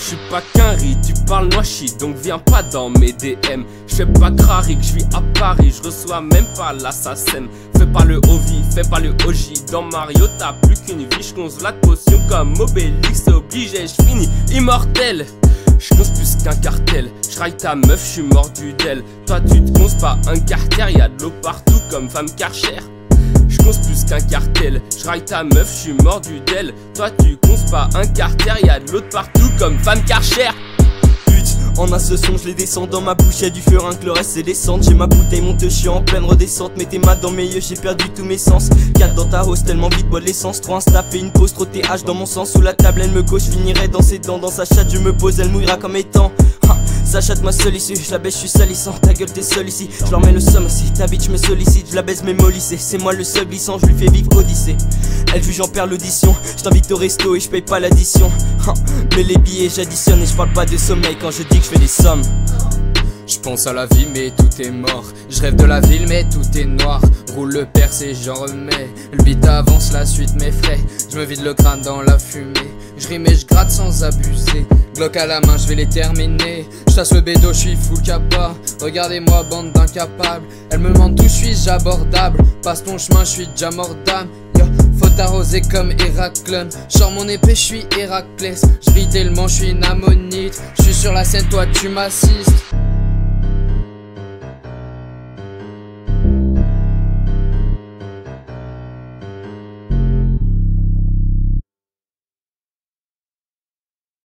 Je suis pas qu'un riz, tu parles noachi, donc viens pas dans mes DM. Je fais pas craric, je vis à Paris, je reçois même pas l'assassin. Fais pas le OVI, fais pas le OJ. Dans Mario, t'as plus qu'une vie, je la potion comme Obélix, obligé, je finis immortel. Je plus qu'un cartel, je ta meuf, je suis mordu d'elle. Toi tu te pas un carter, y'a de l'eau partout comme femme Karcher. Je plus qu'un cartel, je ta meuf, je suis mordu d'elle. Toi tu conces pas un carter, y'a de l'eau partout comme femme Karcher. En un ce son, je les descends dans ma bouche, y'a du furin que le reste c'est descente. J'ai ma bouteille, monte, je suis en pleine redescente. Mets tes mains dans mes yeux, j'ai perdu tous mes sens. 4 dans ta hausse, tellement vite, bois l'essence. 3 insta, fait une pause, trop TH dans mon sens. Sous la table, elle me gauche, finirai dans ses dents. Dans sa chatte, je me pose, elle mouillera comme étant. Sa chatte moi seul ici, je la baisse, je suis salissant, ta gueule t'es seul ici, je leur mets le somme aussi, ta bitch me sollicite, je la baisse mais mollissé, c'est moi le seul glissant, je lui fais vivre Odyssée. Elle juge j'en perds l'audition, je t'invite au resto et je paye pas l'addition. Mais les billets j'additionne et je parle pas de sommeil quand je dis que je fais des sommes. Je pense à la vie mais tout est mort. Je rêve de la ville mais tout est noir. Roule le perce et j'en remets. Le beat avance la suite m'effraie. Je me vide le crâne dans la fumée. Je rime et je gratte sans abuser Glock à la main je vais les terminer. Je chasse le bédo je suis full capa. Regardez-moi bande d'incapables. Elle me demande d'où suis-je abordable? Passe ton chemin je suis déjà mort d'âme. Faut arroser comme Héraclone. Genre mon épée je suis Héraclès. Je tellement je suis une ammonite. Je suis sur la scène toi tu m'assistes